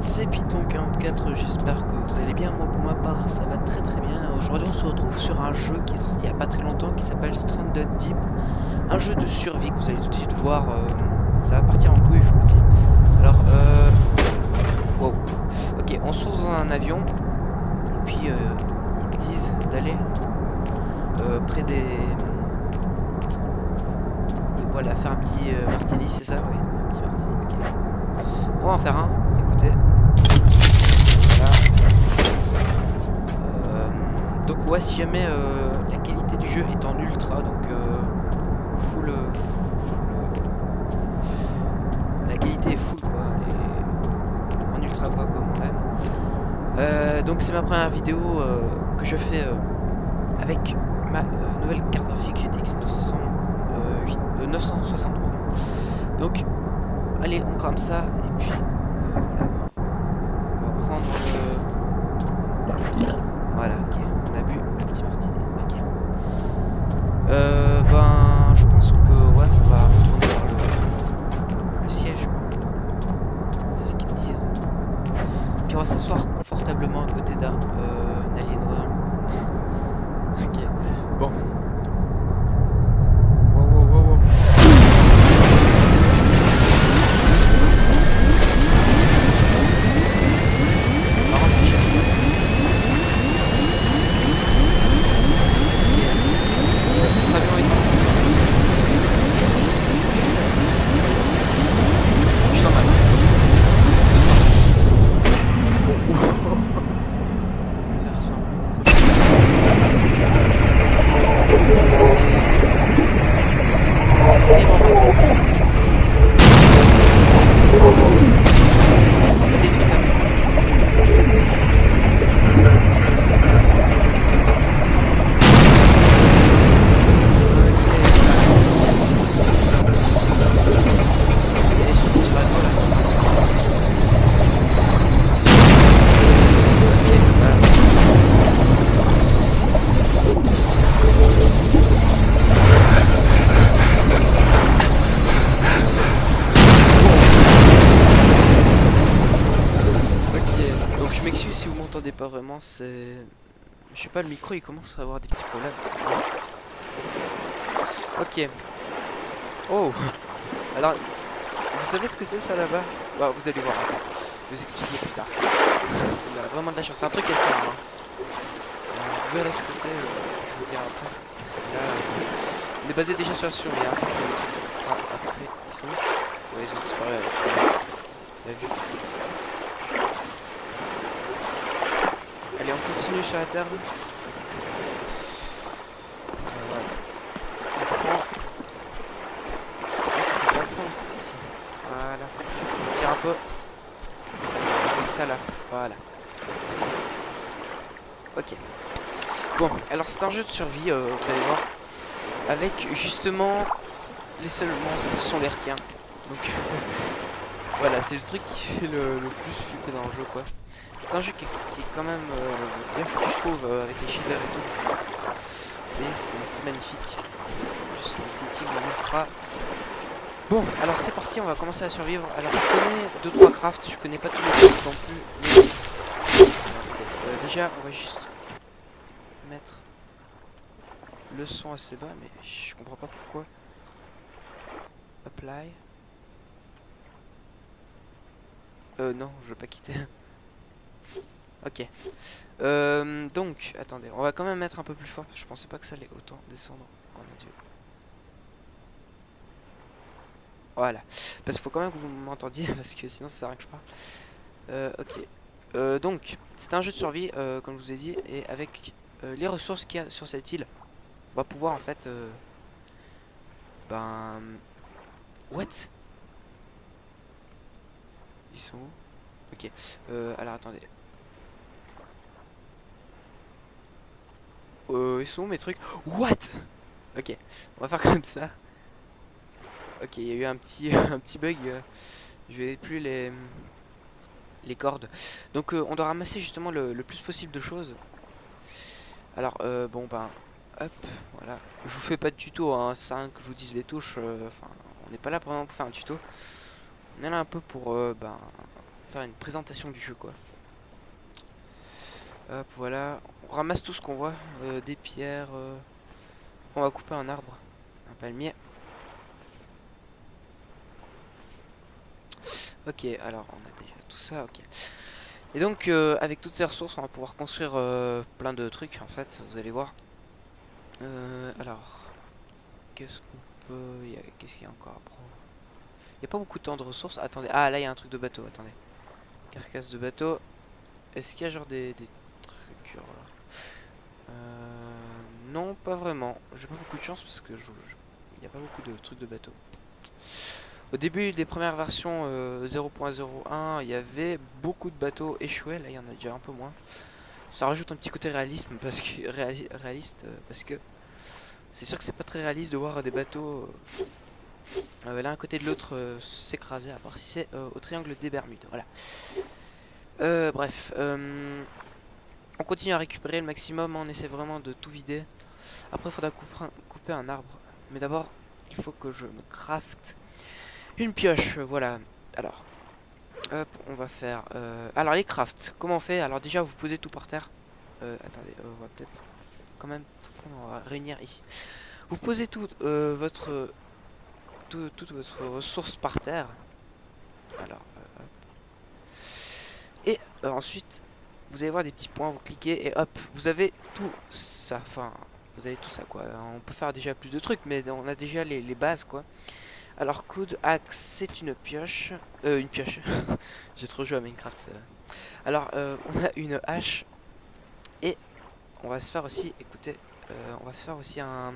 c'est Python44, j'espère que vous allez bien, moi pour ma part ça va très très bien. Aujourd'hui on se retrouve sur un jeu qui est sorti il n'y a pas très longtemps qui s'appelle Stranded Deep. Un jeu de survie que vous allez tout de suite voir, euh, ça va partir en couille je vous le dis. Alors, euh... Wow. Ok, on se dans un avion, et puis euh, ils me disent d'aller euh, près des... Et voilà, faire un petit euh, martini, c'est ça? Oui, un petit martini, ok. On va en faire un, écoutez. Voilà. Euh, donc ouais, si jamais euh, la qualité du jeu est en ultra, donc euh, full, full la qualité est full quoi, et en ultra quoi comme on aime. Euh, donc c'est ma première vidéo euh, que je fais avec ma nouvelle carte graphique GTX 908, euh, 960 pardon. Donc allez on crame ça et puis voilà, c'est... Je sais pas, le micro il commence à avoir des petits problèmes. Ok. Oh Alors, vous savez ce que c'est ça là-bas? Bah, vous allez voir en fait. Je vous expliquer plus tard. On a vraiment de la chance. C'est un truc assez rare. hein. Euh, Vous verrez ce que c'est, euh, je vous dirai après. Parce que là, euh, on est basé déjà sur la survie, hein. ça c'est le truc fera après. Ils sont Ouais, ils ont disparu avec la vue. Allez, on continue sur la terre. Euh, voilà. Voilà. On tire un peu. Ça là. Voilà. Ok. Bon, alors c'est un jeu de survie, euh, vous allez voir. Avec justement les seuls monstres sont les requins. Donc voilà, c'est le truc qui fait le, le plus flipper dans le jeu quoi. Un jeu qui, est quand même euh, bien foutu je trouve euh, avec les shaders et tout. Mais c'est magnifique. En plus les en. Bon, alors c'est parti, on va commencer à survivre. Alors je connais 2-3 crafts, je connais pas tous les crafts non plus. Mais... Euh, déjà, on va juste mettre le son assez bas, mais je comprends pas pourquoi. Apply. Euh, non, je veux pas quitter. Ok. Euh, donc, attendez, on va quand même mettre un peu plus fort, parce que je pensais pas que ça allait autant descendre. Oh mon dieu. Voilà. Parce qu'il faut quand même que vous m'entendiez, parce que sinon ça sert à rien que je parle. Euh, ok. Euh, donc, c'est un jeu de survie, euh, comme je vous ai dit, et avec les ressources qu'il y a sur cette île, on va pouvoir en fait... ben... What? Ils sont où? Ok. Alors attendez. Euh, ils sont mes trucs What? Ok. On va faire comme ça. Ok, il y a eu un petit, un petit bug. euh, Je vais plus les les cordes. Donc euh, on doit ramasser justement le, le plus possible de choses. Alors euh, bon ben hop voilà. Je vous fais pas de tuto hein, c'est rien que je vous dise les touches. Enfin on n'est pas là pour faire un tuto. On est là un peu pour ben faire une présentation du jeu quoi. Hop, voilà. On ramasse tout ce qu'on voit. euh, des pierres. euh. On va couper un arbre. Un palmier. Ok, alors on a déjà tout ça, ok. Et donc, euh, avec toutes ces ressources, on va pouvoir construire plein de trucs, en fait, vous allez voir. Alors, qu'est-ce qu'on peut... Qu'est-ce qu'il y a encore à prendre? Il n'y a pas beaucoup de temps de ressources. Attendez, ah là, il y a un truc de bateau, attendez. Carcasse de bateau. Est-ce qu'il y a genre des trucs... genre, euh, non, pas vraiment. J'ai pas beaucoup de chance parce que il n'y a pas beaucoup de trucs de bateau. Au début des premières versions euh, 0.01, il y avait beaucoup de bateaux échoués. Là, il y en a déjà un peu moins. Ça rajoute un petit côté réalisme parce que réali- réaliste euh, parce que c'est sûr que c'est pas très réaliste de voir des bateaux euh, euh, l'un côté de l'autre euh, s'écraser. À part si c'est euh, au triangle des Bermudes. Voilà. Euh, bref, euh, on continue à récupérer le maximum. hein, on essaie vraiment de tout vider. Après, il faudra couper un, arbre. Mais d'abord, il faut que je me craft une pioche, voilà. Alors, hop, on va faire. euh, alors, les crafts, comment on fait? Alors, déjà, vous posez tout par terre. Euh, attendez, euh, on va peut-être quand même on va réunir ici. Vous posez tout votre. tout- toute votre ressource par terre. Alors, hop. Et ensuite, vous allez voir des petits points, vous cliquez et hop, vous avez tout ça. Enfin, vous avez tout ça quoi. On peut faire déjà plus de trucs, mais on a déjà les, bases quoi. Alors, Cloud Axe, c'est une pioche. Euh, une pioche. J'ai trop joué à Minecraft. euh. Alors, euh, on a une hache. Et on va se faire aussi, écoutez, euh, on va se faire aussi un,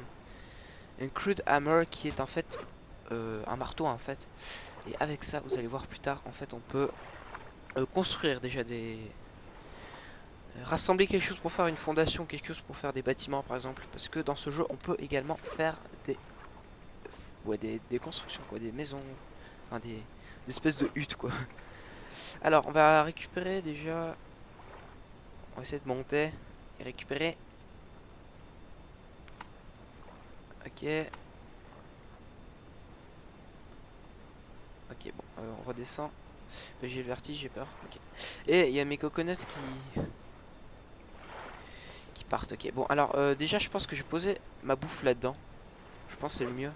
un Crude Hammer qui est en fait euh, un marteau en fait. Et avec ça, vous allez voir plus tard, en fait, on peut euh, construire déjà des. Rassembler quelque chose pour faire une fondation, quelque chose pour faire des bâtiments par exemple. Parce que dans ce jeu, on peut également faire des ouais, des, des constructions, quoi, des maisons, enfin des, espèces de huttes, quoi. Alors, on va récupérer déjà. On va essayer de monter et récupérer. Ok. Ok, bon, euh, on redescend. J'ai le vertige, j'ai peur. Ok. Et il y a mes coconuts qui. Ok, bon, alors euh, déjà, je pense que je vais poser ma bouffe là-dedans. Je pense que c'est le mieux.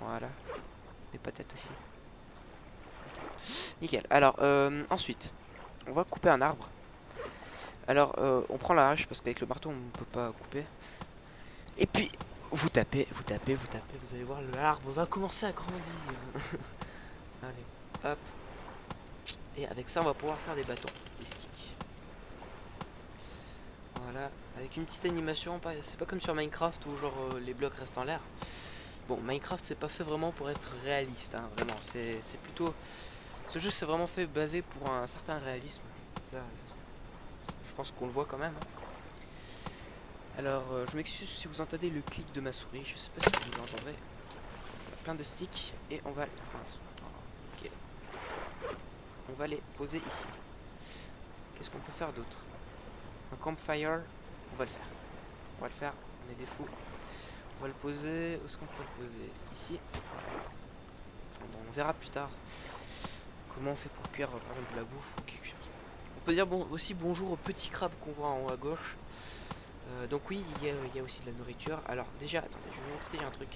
Voilà. Les patates aussi. Nickel. Alors, euh, ensuite, on va couper un arbre. Alors, euh, on prend la hache parce qu'avec le marteau, on ne peut pas couper. Et puis, vous tapez, vous tapez, vous tapez. Vous allez voir, l'arbre va commencer à grandir. Allez, hop. Et avec ça, on va pouvoir faire des bâtons, des sticks. Voilà, avec une petite animation. C'est pas comme sur Minecraft où genre euh, les blocs restent en l'air. Bon, Minecraft c'est pas fait vraiment pour être réaliste, hein, vraiment. C'est plutôt. Ce jeu c'est vraiment fait basé pour un certain réalisme. Ça, je pense qu'on le voit quand même. hein. Alors, euh, je m'excuse si vous entendez le clic de ma souris. Je sais pas si vous l'entendrez. Plein de sticks et on va. mince. Ok. On va les poser ici. Qu'est-ce qu'on peut faire d'autre? Un campfire, on va le faire. On va le faire. On est des fous. On va le poser. Où est-ce qu'on peut le poser? Ici. On verra plus tard comment on fait pour cuire par exemple la bouffe ou quelque chose. On peut dire bon, aussi bonjour aux petits crabes qu'on voit en haut à gauche. Euh, donc oui, il y, a, il y a aussi de la nourriture. Alors déjà, attendez, je vais vous montrer déjà un truc.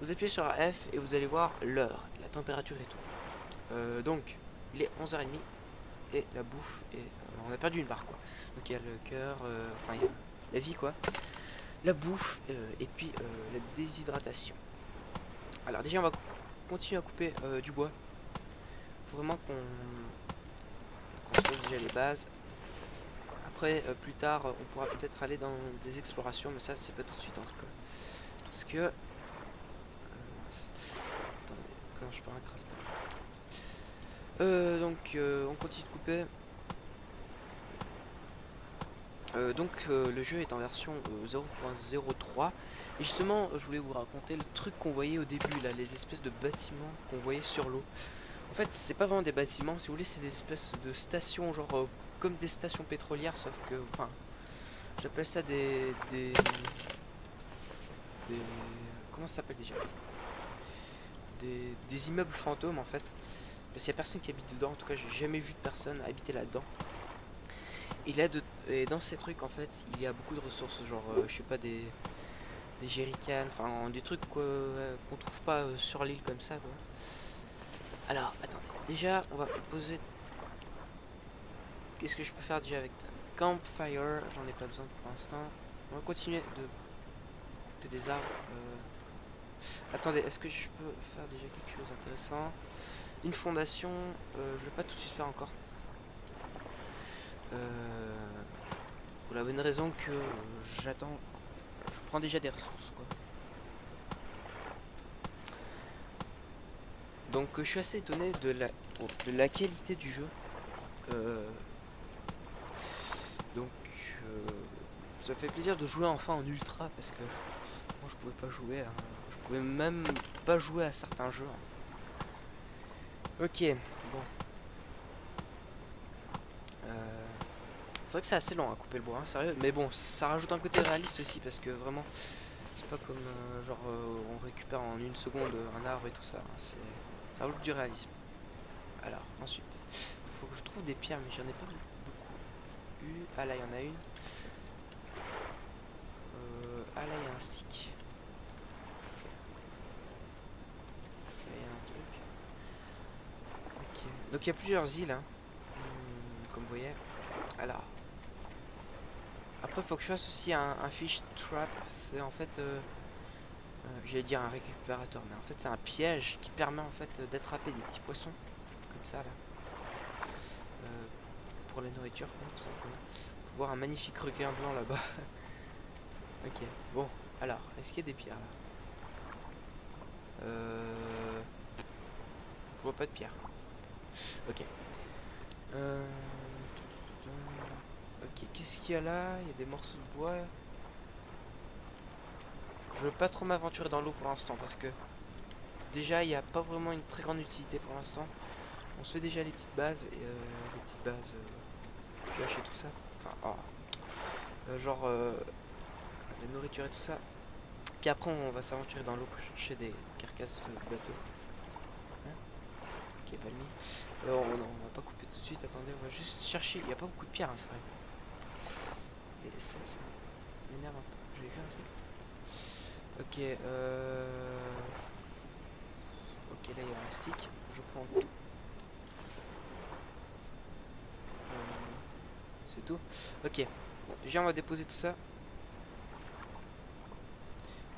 Vous appuyez sur F et vous allez voir l'heure, la température et tout. Euh, donc, il est 11h30 et la bouffe est... on a perdu une barre quoi. Donc il y a le cœur, euh, enfin il y a la vie quoi la bouffe euh, et puis euh, la déshydratation. Alors déjà on va continuer à couper du bois. Faut vraiment qu'on fasse déjà les bases. Après plus tard on pourra peut-être aller dans des explorations mais ça c'est pas tout de suite en tout cas. Parce que... attendez, non je peux rien crafter. Euh, donc on continue de couper. Euh, donc euh, le jeu est en version euh, 0.03 et justement euh, je voulais vous raconter le truc qu'on voyait au début là, les espèces de bâtiments qu'on voyait sur l'eau. En fait c'est pas vraiment des bâtiments, si vous voulez c'est des espèces de stations genre euh, comme des stations pétrolières sauf que enfin j'appelle ça des, des des comment ça s'appelle déjà? Des, des immeubles fantômes en fait Parce qu'il n'y a personne qui habite dedans. En tout cas, j'ai jamais vu de personne habiter là-dedans. Et là, de, et dans ces trucs, en fait, il y a beaucoup de ressources. Genre, euh, je sais pas, des, des jerrycans, enfin, des trucs qu'on trouve pas euh, sur l'île comme ça, quoi. Alors, attendez. Déjà, on va poser. Qu'est-ce que je peux faire déjà avec Campfire, j'en ai pas besoin pour l'instant. On va continuer de des arbres. Euh. Attendez, est-ce que je peux faire déjà quelque chose d'intéressant? Une fondation, euh, je vais pas tout de suite faire encore. Euh, pour la bonne raison que j'attends, je prends déjà des ressources quoi. Donc je suis assez étonné de la, de la qualité du jeu. donc ça fait plaisir de jouer enfin en ultra parce que moi je pouvais pas jouer, je pouvais même pas jouer à certains jeux. Ok, bon. Euh, vrai que c'est assez long à couper le bois, hein, sérieux. Mais bon, ça rajoute un côté réaliste aussi parce que vraiment, c'est pas comme euh, genre euh, on récupère en une seconde un arbre et tout ça. Ça rajoute du réalisme. Alors, ensuite, faut que je trouve des pierres, mais j'en ai pas beaucoup eu. Ah là, il y en a une. Ah là il y a un stick. y a un truc. Donc il y a plusieurs îles, hein. hmm, comme vous voyez. Alors. Après faut que je fasse aussi un, fish trap. C'est en fait... Euh, euh, j'allais dire un récupérateur, mais en fait c'est un piège qui permet en fait d'attraper des petits poissons. Comme ça là. Euh, pour la nourriture, tout simplement. Voir un magnifique requin blanc là-bas. Ok, bon, alors, est-ce qu'il y a des pierres là? Euh... Je vois pas de pierre. Ok. Euh... Qu'est-ce qu'il y a là? Il y a des morceaux de bois. Je veux pas trop m'aventurer dans l'eau pour l'instant parce que déjà il n'y a pas vraiment une très grande utilité pour l'instant. On se fait déjà les petites bases et euh, les petites bases euh, tout ça. Enfin, oh. euh, genre euh, la nourriture et tout ça. Puis après, on va s'aventurer dans l'eau pour chercher des carcasses de bateau. Hein? Ok, pas le euh, on va pas couper tout de suite. Attendez, on va juste chercher. Il n'y a pas beaucoup de pierres, hein, c'est vrai. Ça, ça m'énerve un peu. J'ai vu un truc. Ok, euh. Ok, là il y a un stick. Je prends tout. Euh, c'est tout. Ok. Déjà on va déposer tout ça.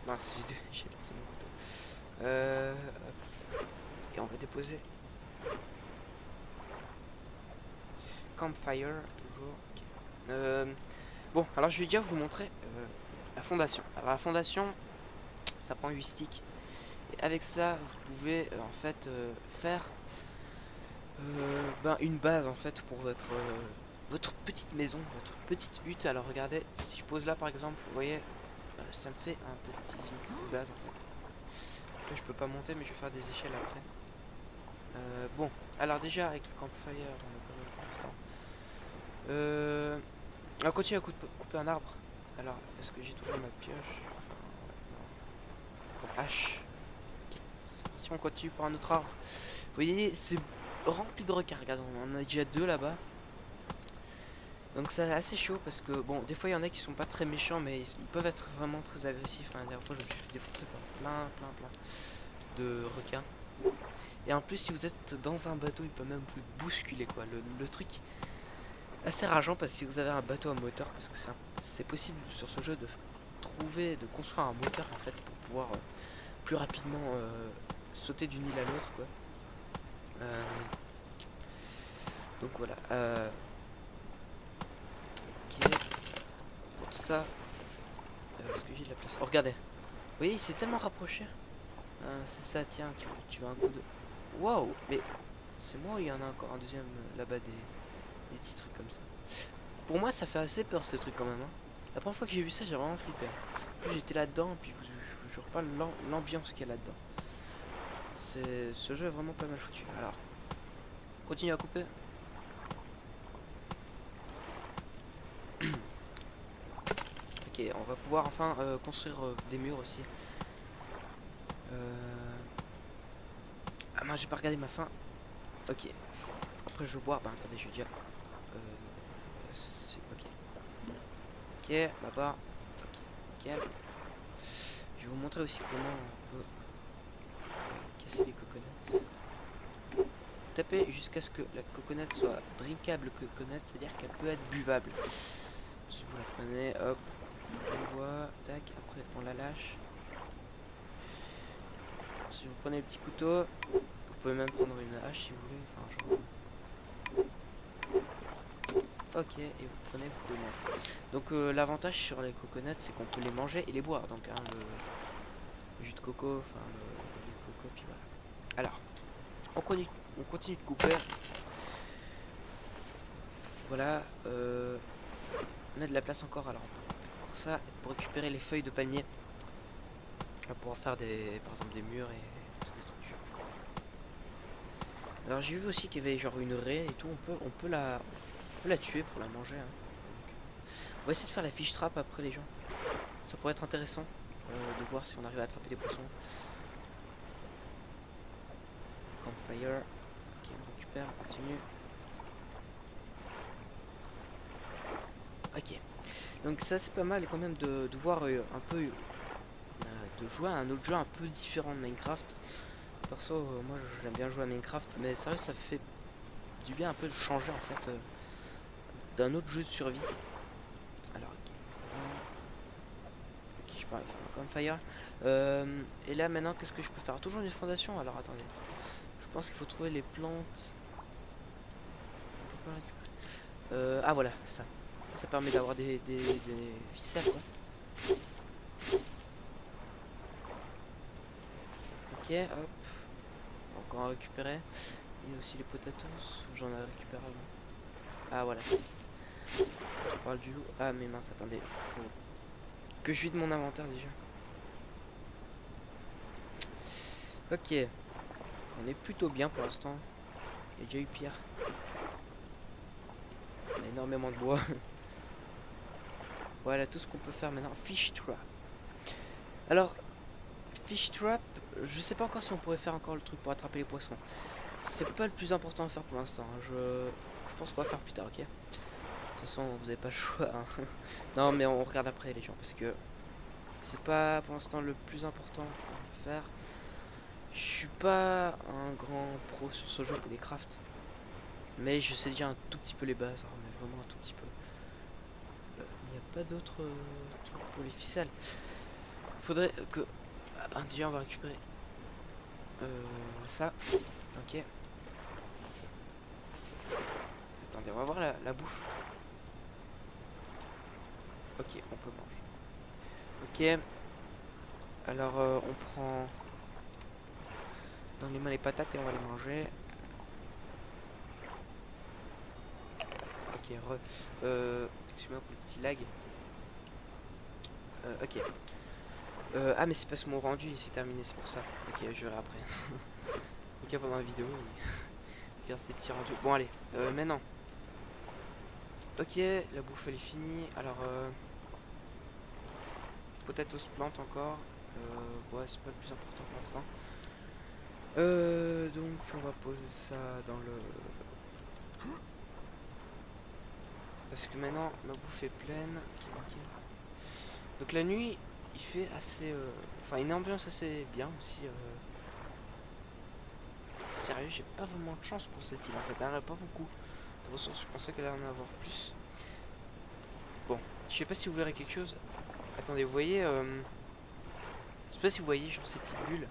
Mince, j'ai lancé mon couteau. Euh, et on va déposer. Campfire, toujours. Euh, bon, alors je vais déjà vous montrer euh, la fondation. Alors la fondation, ça prend 8 sticks. Et avec ça, vous pouvez en fait faire ben, une base en fait pour votre votre petite maison, votre petite hutte. Alors regardez, si je pose là par exemple, vous voyez, euh, ça me fait un petit, une petite base en fait. Là je peux pas monter mais je vais faire des échelles après. Euh, bon, alors déjà avec le campfire, on a pas pour l'instant. Euh, on va continuer à couper un arbre. Alors, est-ce que j'ai toujours ma pioche? Enfin. Hache. C'est parti, on continue pour un autre arbre. Vous voyez, c'est rempli de requins. Regarde, on en a déjà deux là-bas. Donc c'est assez chaud parce que bon des fois il y en a qui sont pas très méchants mais ils, peuvent être vraiment très agressifs. Hein. La dernière fois je me suis fait défoncer par plein plein plein de requins. Et en plus si vous êtes dans un bateau il peut même vous bousculer quoi. Le, truc assez rageant parce que si vous avez un bateau à moteur parce que c'est possible sur ce jeu de trouver, de construire un moteur en fait pour pouvoir euh, plus rapidement euh, sauter d'une île à l'autre quoi. Euh, donc voilà. Pour tout ça. Est-ce que j'ai de la place Oh, regardez. Vous voyez, c'est tellement rapproché. C'est ça, tiens, tu, tu veux un coup de. Waouh Mais c'est moi ou il y en a encore un deuxième là-bas des, des petits trucs comme ça Pour moi, ça fait assez peur ce truc quand même. Hein. La première fois que j'ai vu ça, j'ai vraiment flippé. Hein. j'étais là-dedans, puis je, je, je reparle l'ambiance qu'il y a là-dedans. Ce jeu est vraiment pas mal foutu. Alors, continue à couper. on va pouvoir enfin euh, construire euh, des murs aussi. Euh, ah moi j'ai pas regardé ma fin. Ok. Après je bois. Bah attendez, je vais dire. Euh, c'est- ok. Ok, là-bas. Ok, nickel. Je vais vous montrer aussi comment on peut casser les coconuts. Tapez jusqu'à ce que la coconut soit drinkable coconut, c'est-à-dire qu'elle peut être buvable. Si vous la prenez, hop, on boit, tac, après on la lâche. Si vous prenez le petit couteau, vous pouvez même prendre une hache si vous voulez. Enfin. Ok, et vous prenez, vous pouvez manger. Donc euh, l'avantage sur les coconuts, c'est qu'on peut les manger et les boire. Donc hein, le, jus de coco, enfin le, lait de coco, puis voilà. Alors, on continue, on continue de couper. Voilà, euh, on a de la place encore. Alors, pour ça, pour récupérer les feuilles de palmier, on va pouvoir faire des, par exemple des murs et toutes les structures. Alors j'ai vu aussi qu'il y avait genre une raie et tout. On peut, on peut la, on peut la tuer pour la manger. hein. On va essayer de faire la fiche trappe après les gens. Ça pourrait être intéressant euh, de voir si on arrive à attraper des poissons. Campfire. Ok, on récupère, on continue. Ok. Donc ça c'est pas mal quand même de, voir euh, un peu euh, de jouer à un autre jeu un peu différent de Minecraft. Perso, moi j'aime bien jouer à Minecraft, mais sérieux ça fait du bien un peu de changer en fait d'un autre jeu de survie. Alors, ok. Ok, je parle un campfire. Euh, et là maintenant qu'est-ce que je peux faire? Toujours une fondation? Alors attendez. Je pense qu'il faut trouver les plantes. Euh, ah voilà, ça. Ça, ça permet d'avoir des, des, des ficelles quoi. Ok, hop. Encore à récupérer. Il y a aussi les potatoes. J'en ai récupéré avant. Ah voilà. Je parle du loup. Ah mais mince, attendez. Faut que je vide mon inventaire déjà. Ok. On est plutôt bien pour l'instant. Il y a déjà eu pire. On a énormément de bois. voilà tout ce qu'on peut faire maintenant. Fish trap. Alors, fish trap, je sais pas encore si on pourrait faire encore le truc pour attraper les poissons. C'est pas le plus important à faire pour l'instant. hein. Je, je pense qu'on va faire plus tard, ok toute façon, vous avez pas le choix. hein. non, mais on regarde après les gens parce que c'est pas pour l'instant le plus important à faire. Je suis pas un grand pro sur ce jeu pour les crafts. Mais je sais déjà un tout petit peu les bases, hein, mais vraiment un tout petit peu. Euh, Il n'y a pas d'autres euh, trucs pour les ficelles. Faudrait que... Ah ben déjà on va récupérer euh, ça. Ok. Attendez, on va voir la bouffe. Ok, on peut manger. Ok. Alors euh, on prend dans les mains les patates et on va les manger. Ok, re. Euh, Excuse-moi pour le petit lag. Euh, ok. Euh, ah mais c'est parce que mon rendu c'est terminé, c'est pour ça. Ok, je verrai après. ok, pendant la vidéo, il regarde ces petits rendus. Bon allez, euh, maintenant. Ok, la bouffe elle est finie. Alors, euh, potatoes plante encore. Euh, ouais, c'est pas le plus important pour l'instant. Euh, donc on va poser ça dans le... Parce que maintenant ma bouffe est pleine. Donc la nuit, il fait assez... euh, Enfin, une ambiance assez bien aussi. euh. Sérieux, j'ai pas vraiment de chance pour cette île en fait. Elle a pas beaucoup de ressources. Je pensais qu'elle allait en avoir plus. Bon, je sais pas si vous verrez quelque chose. Attendez, vous voyez... euh, Je sais pas si vous voyez genre ces petites bulles.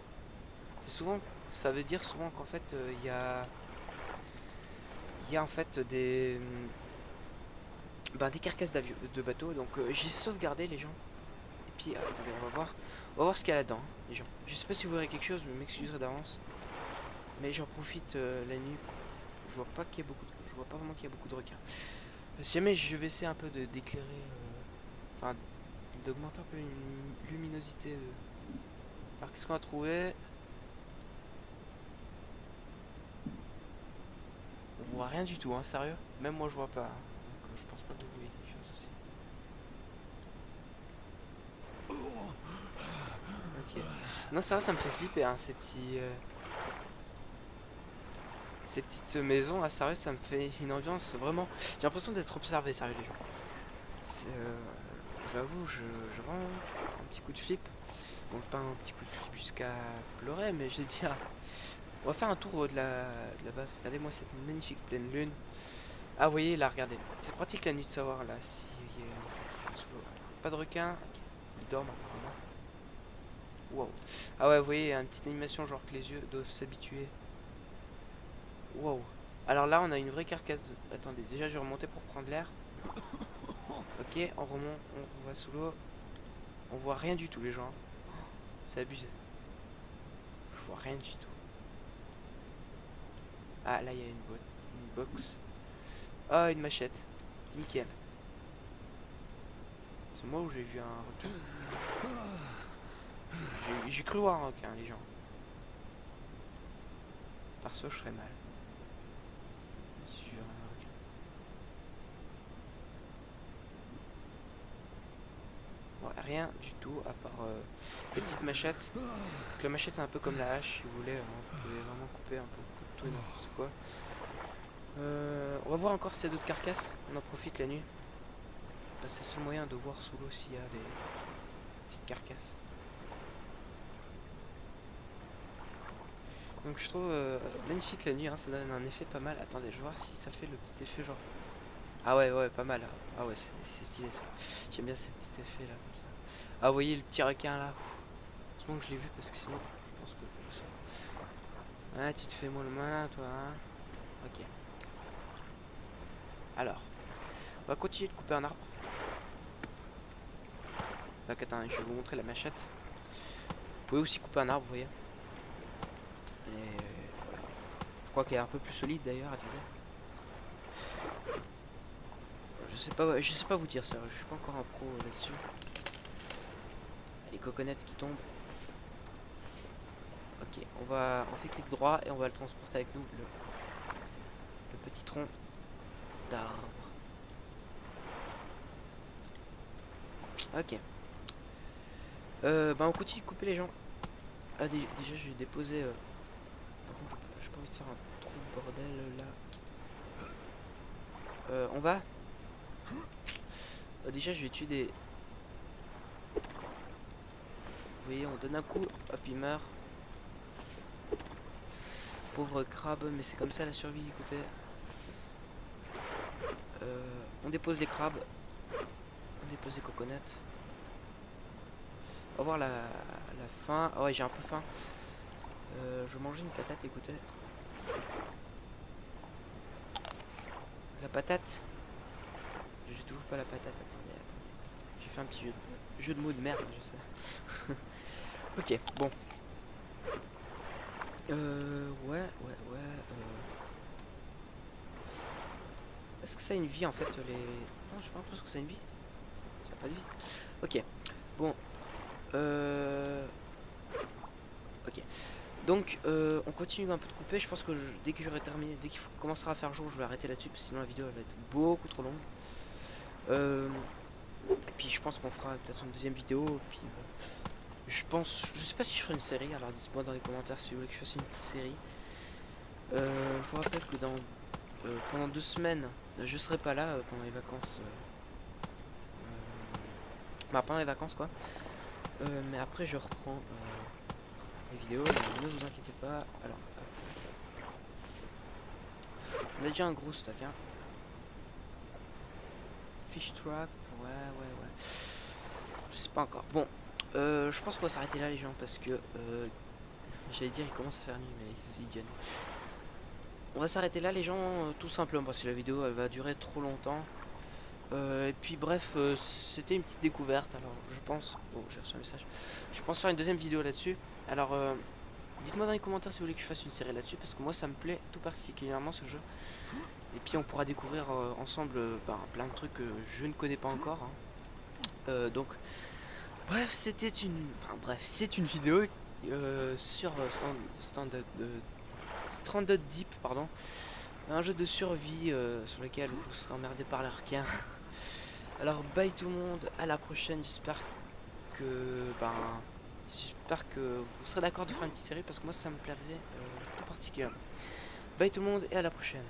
C'est souvent... Ça veut dire souvent qu'en fait, euh, il y a... Il y a en fait des... Ben, des carcasses de bateaux. Donc euh, j'ai sauvegardé les gens. Et puis, euh, attendez, on va voir. On va voir ce qu'il y a là-dedans, hein, les gens. Je sais pas si vous verrez quelque chose, mais m'excuserez d'avance. Mais j'en profite la nuit. Je vois pas qu'il y a beaucoup de... Je vois pas vraiment qu'il y a beaucoup de requins. Si jamais je vais essayer un peu d'éclairer... Enfin, d'augmenter un peu la luminosité. euh. Alors qu'est-ce qu'on a trouvé? On voit rien du tout, hein, sérieux? Même moi je vois pas. hein. Donc, euh, je pense pas que vous voyez quelque chose aussi. Ok. Non, va, ça me fait flipper, hein, ces petits... euh, ces petites maisons, à sérieux, ça me fait une ambiance vraiment. J'ai l'impression d'être observé, sérieux, les gens. C'est, euh, J'avoue, je, je rends un petit coup de flip. Bon, pas un petit coup de flip jusqu'à pleurer, mais je vais dire. On va faire un tour de la, de la base. Regardez-moi cette magnifique pleine lune. Ah, vous voyez, là, regardez. C'est pratique la nuit de savoir, là, si Pas de requin. Il dorment, apparemment. Wow. Ah ouais, vous voyez, une petite animation, genre que les yeux doivent s'habituer. Wow. Alors là, on a une vraie carcasse. Attendez, déjà, je vais remonter pour prendre l'air. Ok, on remonte, on va sous l'eau. On voit rien du tout, les gens. C'est abusé. Je vois rien du tout. Ah, là, il y a une, une box. Ah, une machette. Nickel. C'est moi où j'ai vu un retour. J'ai cru voir un requin, les gens. Perso, je serais mal. Rien du tout à part euh, les petites machettes. La machette c'est un peu comme la hache si vous voulez, hein. vous pouvez vraiment couper un peu tout et n'importe quoi. Euh, on va voir encore a d'autres carcasses, on en profite la nuit. C'est le moyen de voir sous l'eau s'il y a des petites carcasses. Donc je trouve euh, magnifique la nuit, hein, ça donne un effet pas mal. Attendez, je vais voir si ça fait le petit effet genre. Ah ouais, ouais, pas mal. Ah ouais, c'est stylé ça. J'aime bien ces petits effets là. Comme ça. Ah, vous voyez le petit requin là Heureusement que je l'ai vu parce que sinon, je pense que. Ah, tu te fais moi le malin, toi, hein Ok. Alors, on va continuer de couper un arbre. Donc, attends, je vais vous montrer la machette. Vous pouvez aussi couper un arbre, vous voyez. Et je crois qu'elle est un peu plus solide d'ailleurs, attendez. Je sais pas, je sais pas vous dire ça, je suis pas encore un pro là-dessus les coconuts qui tombent. Ok, on va on fait clic droit et on va le transporter avec nous le, petit tronc d'arbre. Ok. Euh, bah on continue de couper les gens. Ah déjà je vais déposer. Euh... Par contre j'ai pas envie de faire un trop de bordel là. Euh, on va. Euh, déjà je vais tuer des, voyez, on donne un coup, hop, il meurt. Pauvre crabe, mais c'est comme ça la survie, écoutez. Euh, on dépose les crabes. On dépose les coconuts. On va voir la, la faim. Ah ouais, j'ai un peu faim. Euh, je manger une patate, écoutez. La patate. Toujours pas la patate, attendez. J'ai fait un petit jeu de, jeu de mots de merde, je sais. Ok, bon. Euh, ouais, ouais, ouais. Euh... Est-ce que ça a une vie en fait les... Non, je l'impression que ça a une vie. Ça n'a pas de vie. Ok, bon. Euh... Ok. Donc, euh, on continue un peu de couper. Je pense que dès que j'aurai terminé, dès qu'il commencera à faire jour, je vais arrêter là-dessus. Parce que sinon la vidéo elle va être beaucoup trop longue. Euh... Et puis je pense qu'on fera peut-être une deuxième vidéo. Puis je pense, je sais pas si je ferai une série, alors dites-moi dans les commentaires si vous voulez que je fasse une série. Euh, je vous rappelle que dans euh, pendant deux semaines, je serai pas là euh, pendant les vacances. bah pendant les vacances quoi. mais après je reprends les vidéos, ne vous inquiétez pas. Alors, on a déjà un gros stock hein. Fish trap, ouais ouais ouais. Je sais pas encore. Bon, euh, je pense qu'on va s'arrêter là les gens parce que euh, j'allais dire il commence à faire nuit mais il On va s'arrêter là les gens euh, tout simplement parce que la vidéo elle va durer trop longtemps. et puis bref c'était une petite découverte alors je pense oh j'ai reçu un message je pense faire une deuxième vidéo là-dessus alors dites-moi dans les commentaires si vous voulez que je fasse une série là-dessus parce que moi ça me plaît tout particulièrement ce jeu et puis on pourra découvrir ensemble ben, plein de trucs que je ne connais pas encore hein. donc Bref, c'était une... Enfin bref, c'est une vidéo euh, sur euh, stand, euh, Deep, pardon. Un jeu de survie euh, sur lequel vous serez emmerdé par l'arquin. Alors bye tout le monde, à la prochaine, j'espère que... Ben... J'espère que vous serez d'accord de faire une petite série parce que moi ça me plairait tout particulièrement. Bye tout le monde et à la prochaine.